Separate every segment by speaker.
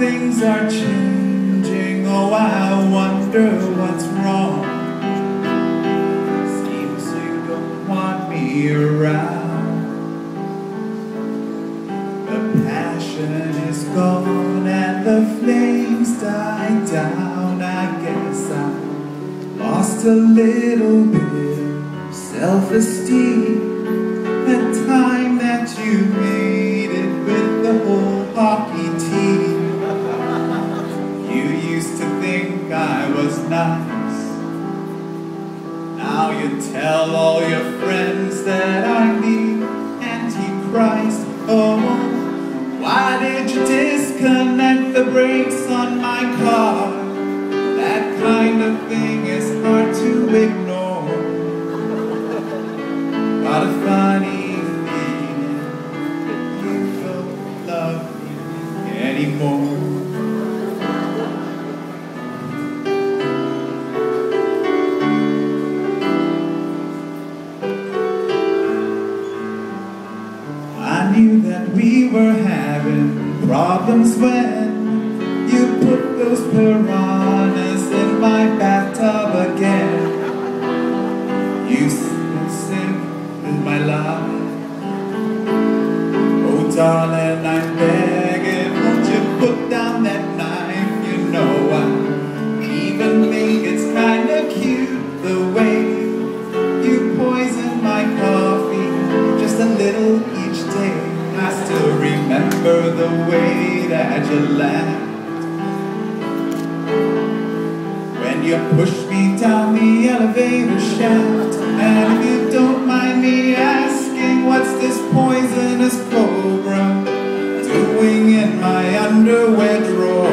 Speaker 1: things are changing. Oh, I wonder what's wrong. Seems you don't want me around. The passion is gone and the flames die down. I guess I lost a little bit of self-esteem. The time that you made hockey team. You used to think I was nice. Now you tell all your friends that I'm the Antichrist. Oh, why did you disconnect the brakes on my car? That kind of thing is hard to ignore. Anymore. I knew that we were having problems when you put those piranhas in my bathtub again. You sick with my love. Oh, darling, I'm the way that you laughed when you pushed me down the elevator shaft. And if you don't mind me asking, what's this poisonous cobra doing in my underwear drawer?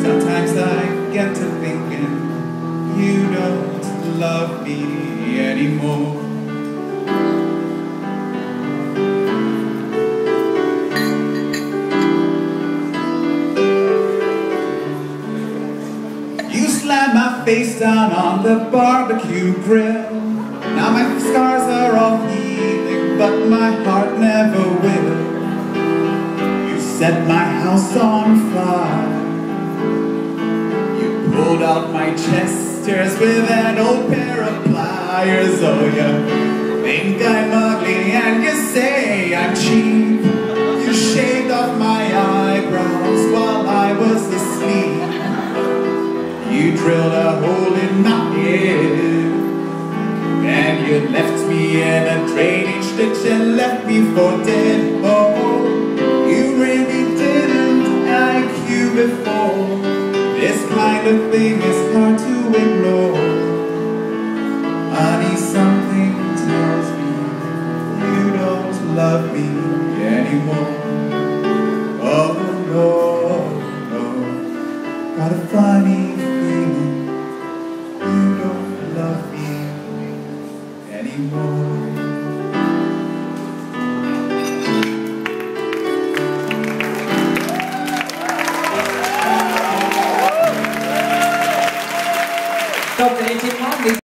Speaker 1: Sometimes I get to thinking you don't love me anymore. Face down on the barbecue grill. Now my scars are all healing, but my heart never will. You set my house on fire. You pulled out my chesters with an old pair of pliers. Oh, you think I'm ugly and you say I'm cheap. Drilled a hole in my head And you left me in a drainage ditch and left me for dead. Oh, you really didn't like you before. This kind of thing is hard to ignore anymore.